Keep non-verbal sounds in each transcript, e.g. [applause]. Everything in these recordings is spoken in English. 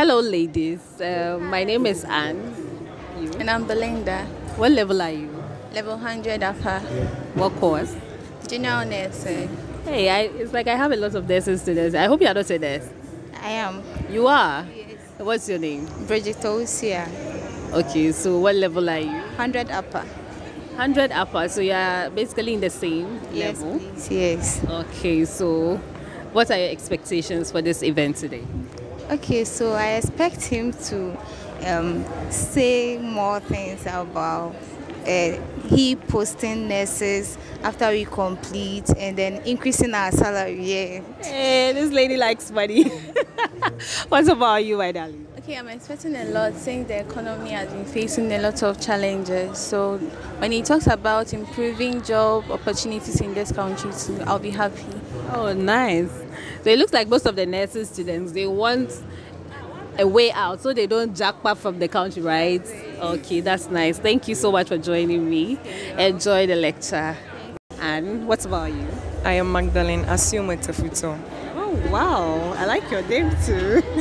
Hello, ladies. Uh, my name is Anne. You? And I'm Belinda. What level are you? Level 100 upper. What course? Junior nursing. Hey, I, it's like I have a lot of nursing students. I hope you are not a nurse. I am. You are? Yes. What's your name? Bridget Osia. Okay, so what level are you? 100 upper. 100 upper, so you're basically in the same yes, level? Please. Yes. Okay, so what are your expectations for this event today? Okay, so I expect him to um, say more things about uh, he posting nurses after we complete and then increasing our salary. Yeah. Hey, this lady likes money. [laughs] what about you, my darling? Okay, I'm expecting a lot, saying the economy has been facing a lot of challenges. So when he talks about improving job opportunities in this country too, I'll be happy. Oh, nice. So it looks like most of the nursing students, they want a way out so they don't jackpot from the country, right? Okay, that's nice. Thank you so much for joining me. Enjoy the lecture. And what about you? I am Magdalene Asiume Tefuto. Oh, wow. I like your name too. [laughs]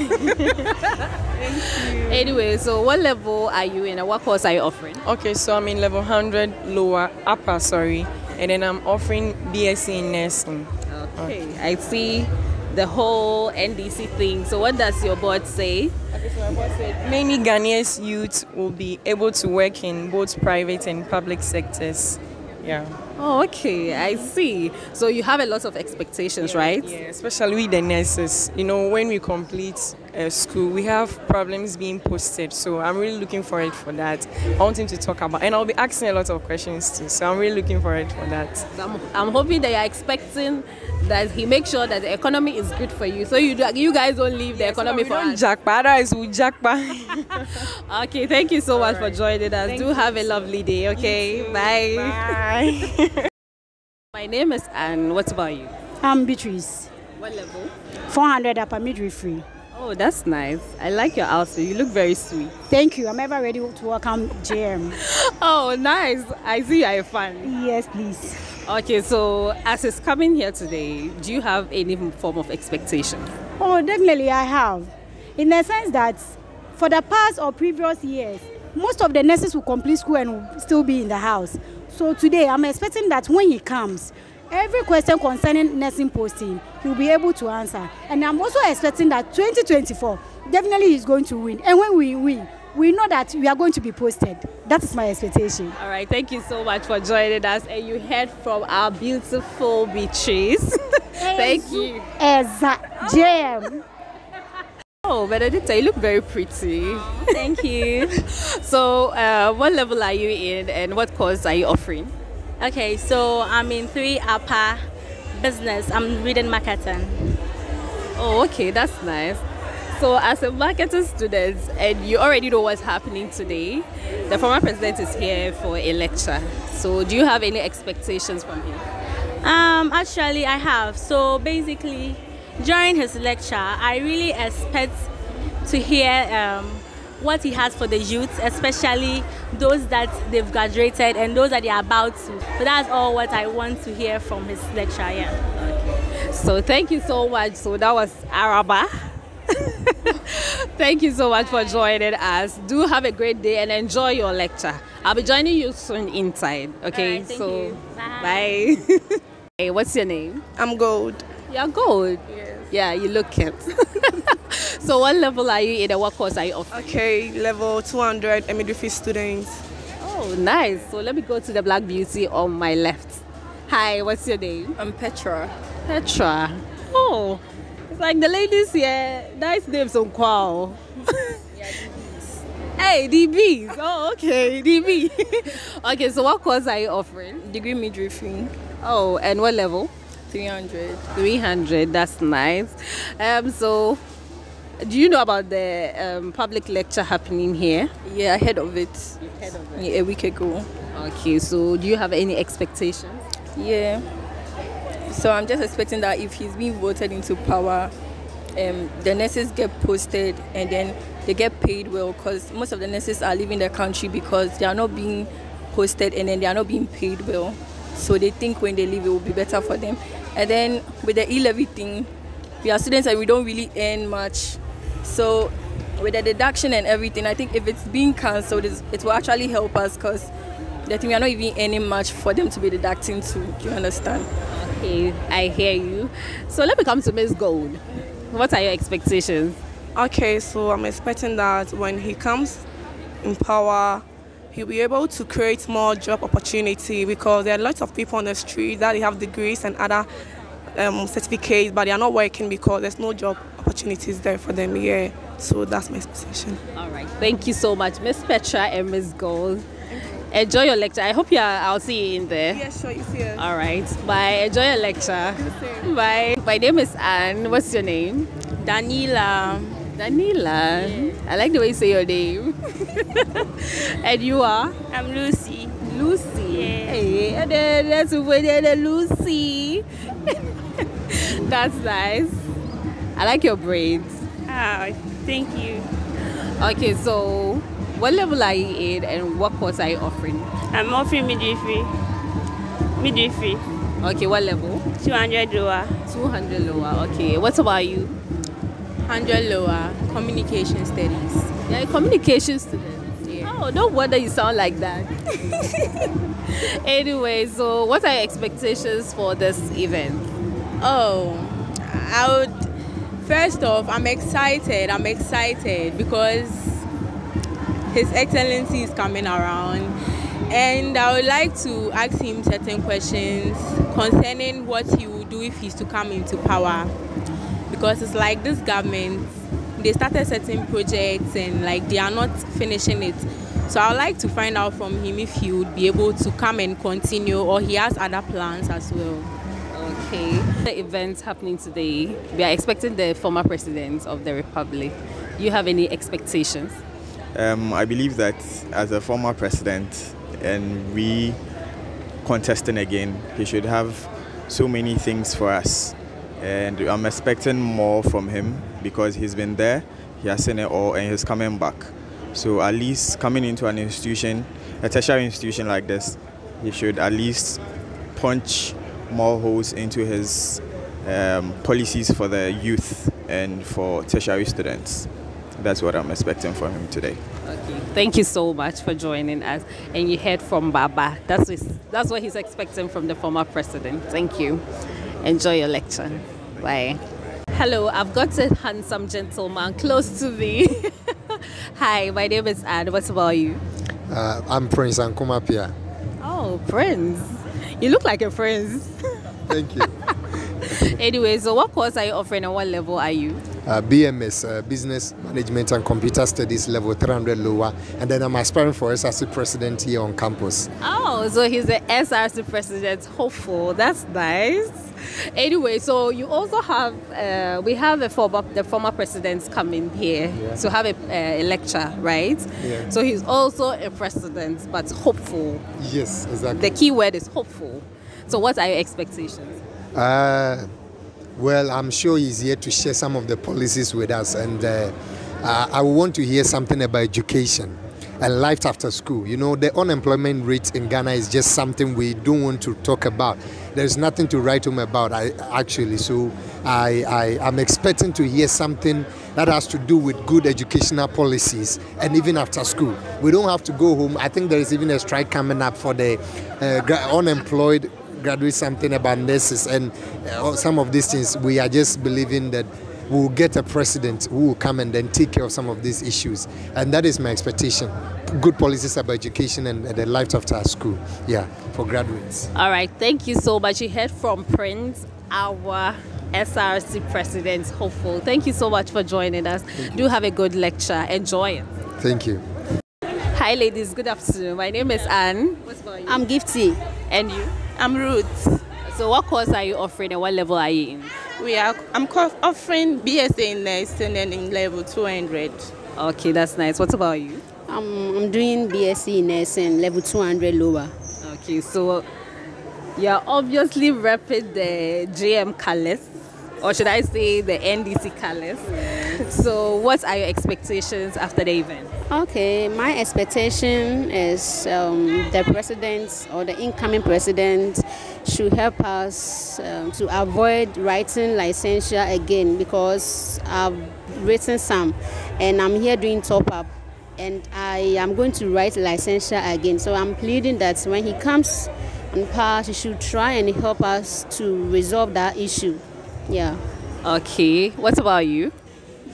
Thank you. Anyway, so what level are you in and what course are you offering? Okay, so I'm in level 100 lower, upper, sorry. And then I'm offering BSc in nursing. Okay, okay. I see the whole NDC thing. So what does your board say? Okay, so my board said many Ghanaian youth will be able to work in both private and public sectors. Yeah. Oh, okay. I see. So you have a lot of expectations, yeah, right? Yeah, especially with the nurses. You know, when we complete uh, school, we have problems being posted. So I'm really looking forward for that. I want him to talk about, and I'll be asking a lot of questions too. So I'm really looking forward for that. So I'm, I'm hoping that you're expecting that he makes sure that the economy is good for you. So you do, you guys don't leave the economy so for don't us. Jackpot, otherwise we jackpot. [laughs] okay, thank you so All much right. for joining us. Thank do have a lovely day. Okay, bye. Bye. [laughs] My name is Anne. What about you? I'm Beatrice. What level? 400 upper midwifery. Oh, that's nice. I like your outfit. You look very sweet. Thank you. I'm ever ready to welcome JM. [laughs] oh, nice. I see you are a fan. Yes, please. Okay, so as he's coming here today, do you have any form of expectation? Oh, definitely I have. In the sense that for the past or previous years, most of the nurses will complete school and will still be in the house. So today I'm expecting that when he comes, every question concerning nursing posting, he'll be able to answer. And I'm also expecting that 2024, definitely he's going to win. And when we win, we know that we are going to be posted. That is my expectation. All right, thank you so much for joining us. And you heard from our beautiful Beatrice. [laughs] thank you. Exact. Jam. Oh, Benedicta, you look very pretty. Oh, thank you. [laughs] so, uh, what level are you in and what course are you offering? Okay, so I'm in three upper business. I'm reading marketing. Oh, okay, that's nice. So, as a marketing student, and you already know what's happening today, the former president is here for a lecture. So, do you have any expectations from him? Um, actually, I have. So, basically, during his lecture, I really expect to hear um, what he has for the youth, especially those that they've graduated and those that they're about to. So that's all what I want to hear from his lecture. Yeah. Okay. So thank you so much. So that was Araba. [laughs] thank you so much for joining us. Do have a great day and enjoy your lecture. I'll be joining you soon inside. Okay. Right, thank so you. Bye. bye. [laughs] hey, what's your name? I'm Gold. You're good. Yes. Yeah, you look cute. [laughs] so what level are you in and what course are you offering? Okay, level 200 midwifery students. Oh, nice. So let me go to the black beauty on my left. Hi, what's your name? I'm Petra. Petra. Oh, it's like the ladies here. Nice names on Quao. [laughs] Hey, DBs. Oh, okay, DB. [laughs] okay, so what course are you offering? Degree midwifery. Oh, and what level? 300. 300. That's nice. Um, so do you know about the um, public lecture happening here? Yeah, I heard of it. Heard of it? Yeah, a week ago. Okay, so do you have any expectations? Yeah. So I'm just expecting that if he's being voted into power, um, the nurses get posted and then they get paid well because most of the nurses are leaving the country because they are not being posted and then they are not being paid well. So they think when they leave it will be better for them. And then with the e-levy thing, we are students and we don't really earn much. So with the deduction and everything, I think if it's being cancelled, it will actually help us because the thing we are not even earning much for them to be deducting to. Do you understand? Okay, I hear you. So let me come to Miss Gold. What are your expectations? Okay, so I'm expecting that when he comes in power, he'll be able to create more job opportunity because there are lots of people on the street that they have degrees and other um, certificates, but they are not working because there's no job opportunities there for them. Yeah, so that's my expectation. All right, thank you so much, Miss Petra and Miss Gold. Enjoy your lecture. I hope you are, I'll see you in there. Yeah, sure, you see us. All right, bye. Enjoy your lecture. Bye. My name is Anne. What's your name? Danila. Danila. Yeah. I like the way you say your name. [laughs] and you are? I'm Lucy. Lucy. Yeah. Hey, and then that's the Lucy. [laughs] that's nice. I like your braids. Ah, thank you. Okay, so what level are you in and what course are you offering? I'm offering midwifery. Midwifery. Okay, what level? 200 lower. 200 lower, okay. What about you? 100 lower. Communication studies. Yeah, communication student. Yeah. Oh, no wonder you sound like that. [laughs] anyway, so what are your expectations for this event? Oh, I would. First off, I'm excited. I'm excited because His Excellency is coming around, and I would like to ask him certain questions concerning what he will do if he's to come into power. Because it's like this government, they started certain projects and like they are not finishing it. So I would like to find out from him if he would be able to come and continue or he has other plans as well. Okay. The events happening today, we are expecting the former president of the republic. You have any expectations? Um, I believe that as a former president and we contesting again, he should have so many things for us. And I'm expecting more from him because he's been there, he has seen it all, and he's coming back. So at least coming into an institution, a tertiary institution like this, he should at least punch more holes into his um, policies for the youth and for tertiary students. That's what I'm expecting from him today. Okay. Thank you so much for joining us. And you heard from Baba. That's what, that's what he's expecting from the former president. Thank you. Enjoy your lecture. Bye. Hello, I've got a handsome gentleman close to me. [laughs] Hi, my name is Anne. What about you? Uh, I'm Prince Ankumapia. Oh, Prince. You look like a prince. Thank you. [laughs] anyway, so what course are you offering and what level are you? Uh, BMS, uh, Business Management and Computer Studies, level 300 lower. And then I'm aspiring for SRC president here on campus. Oh, so he's the SRC president, hopeful. That's nice. Anyway, so you also have, uh, we have a former, the former presidents coming here yeah. to have a, uh, a lecture, right? Yeah. So he's also a president, but hopeful. Yes, exactly. The key word is hopeful. So what are your expectations? Uh, well, I'm sure he's here to share some of the policies with us, and uh, uh, I want to hear something about education and life after school. You know, the unemployment rate in Ghana is just something we don't want to talk about. There's nothing to write home about, I, actually. So I, I, am expecting to hear something that has to do with good educational policies and even after school. We don't have to go home. I think there is even a strike coming up for the uh, unemployed graduate something about nurses and uh, some of these things. We are just believing that we'll get a president who will come and then take care of some of these issues. And that is my expectation. Good policies about education and, and the life after school, yeah, for graduates. All right, thank you so much. You heard from Prince, our SRC president, hopeful. Thank you so much for joining us. Do have a good lecture. Enjoy it. Thank you. Hi, ladies. Good afternoon. My name is Anne. What's about you? I'm Gifty. And you? I'm Ruth. So, what course are you offering and what level are you in? We are. I'm offering BSc in nursing and in level 200. Okay, that's nice. What about you? Um, I'm doing BSc in nursing, level 200 lower. Okay, so you're obviously repping the JM colors, or should I say the NDC colors. Yes. So, what are your expectations after the event? Okay, my expectation is um, the president or the incoming president should help us um, to avoid writing licensure again because I've written some and I'm here doing top up and I am going to write licensure again. So I'm pleading that when he comes on power, he should try and help us to resolve that issue. Yeah. Okay. What about you?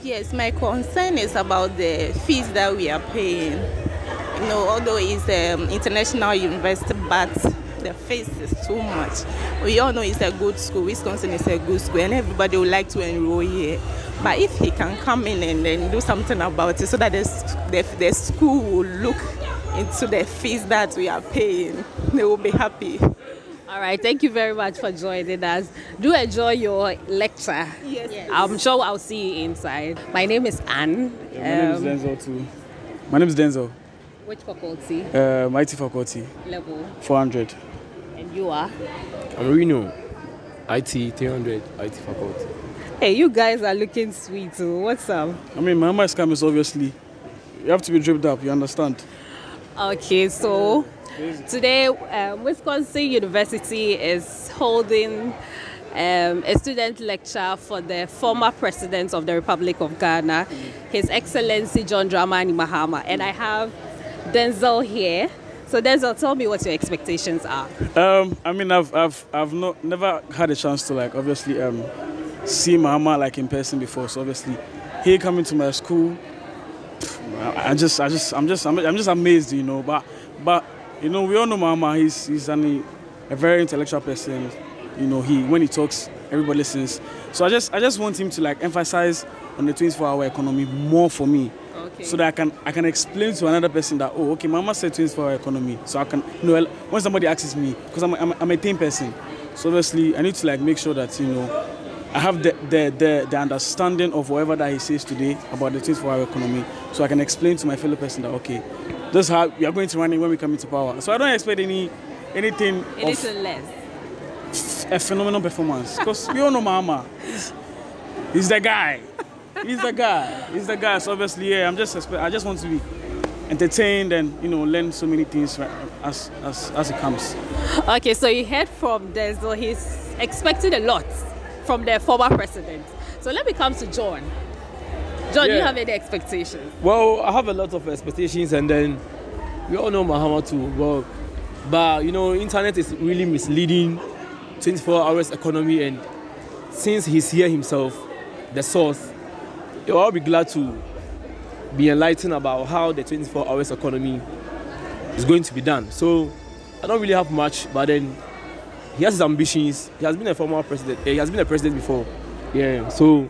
Yes, my concern is about the fees that we are paying. You know, although it's an um, international university, but the fees is too much. We all know it's a good school. Wisconsin is a good school, and everybody would like to enroll here. But if he can come in and then do something about it so that the, the, the school will look into the fees that we are paying, they will be happy. All right, thank you very much for joining us. Do enjoy your lecture. Yes. yes. I'm sure I'll see you inside. My name is Anne. Yeah, my um, name is um, Denzel too. My name is Denzel. Which faculty? Uh, IT faculty. Level? 400. And you are? I'm Reno. IT 300, IT faculty. Hey, you guys are looking sweet. So what's up? I mean, my is coming, obviously. You have to be dripped up, you understand? Okay, so today um, Wisconsin University is holding um, a student lecture for the former president of the Republic of Ghana, His Excellency John Dramani Mahama. And I have Denzel here. So Denzel, tell me what your expectations are. Um, I mean, I've, I've, I've not, never had a chance to like obviously um, see Mahama like in person before. So obviously, he coming to my school, I just, I just, I'm just, I'm, I'm just amazed, you know. But, but you know, we all know Mahama. He's, he's an, a very intellectual person. You know, he when he talks, everybody listens. So I just, I just want him to like emphasize on the 24-hour economy more for me. Okay. So that I can I can explain to another person that oh okay Mahama said 24 hour economy so I can you know when somebody asks me because I'm, I'm, I'm a team person so obviously I need to like make sure that you know I have the, the, the, the, understanding of whatever that he says today about the 24 hour economy so I can explain to my fellow person that, okay, this is how we are going to run it when we come into power. So I don't expect any anything anything less. A phenomenal performance because we all know Mahama. He's, he's the guy. He's the guy. He's the guy. So obviously, yeah, I'm just I just want to be entertained and you know learn so many things as as as it comes. Okay, so you heard from Denzel. He's expecting a lot from the former president. So let me come to John. John, yeah. do you have any expectations? Well, I have a lot of expectations, and then we all know Mahama too. Well, but you know, internet is really misleading. 24 hours economy, and since he's here himself, the source, I'll be glad to be enlightened about how the 24 hours economy is going to be done. So I don't really have much, but then he has his ambitions. He has been a former president. Eh, he has been a president before. Yeah. So,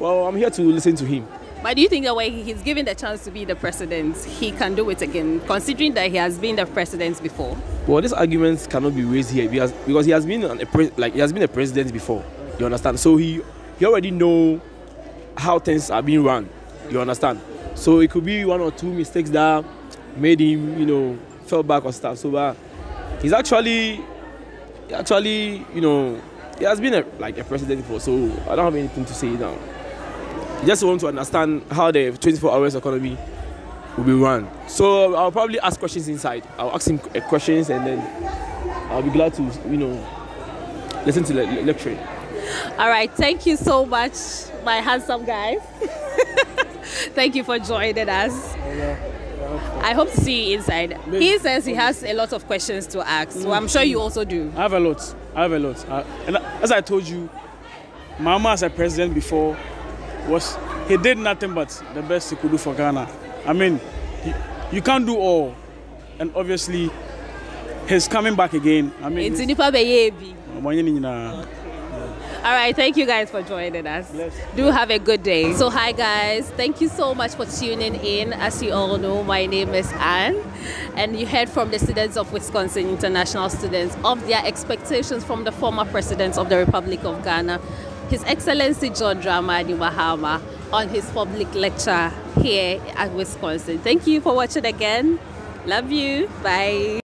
well, I'm here to listen to him. But do you think that when he's given the chance to be the president, he can do it again, considering that he has been the president before? Well, these arguments cannot be raised here because, because he has been a pre- like he has been a president before. You understand? So he he already know how things are being run. You understand? So it could be one or two mistakes that made him, you know, fell back or stuff. So, but he's actually actually, you know, he has been a, like a president before, so I don't have anything to say now. Just want to understand how the 24 hours economy will be run. So I'll probably ask questions inside. I'll ask him eh, questions and then I'll be glad to, you know, listen to the lecture. All right, thank you so much, my handsome guys. [laughs] thank you for joining us. I hope to see you inside. He says he has a lot of questions to ask, so I'm sure you also do. I have a lot. I have a lot. I, and as I told you, Mahama as a president before was he did nothing but the best he could do for Ghana. I mean, he, you can't do all, and obviously he's coming back again. I mean, it's uh, all right, thank you guys for joining us. Do have a good day. So, hi guys, thank you so much for tuning in. As you all know, my name is Anne, and you heard from the students of Wisconsin International Students of their expectations from the former president of the Republic of Ghana, His Excellency John Dramani Mahama, on his public lecture here at Wisconsin. Thank you for watching again. Love you. Bye.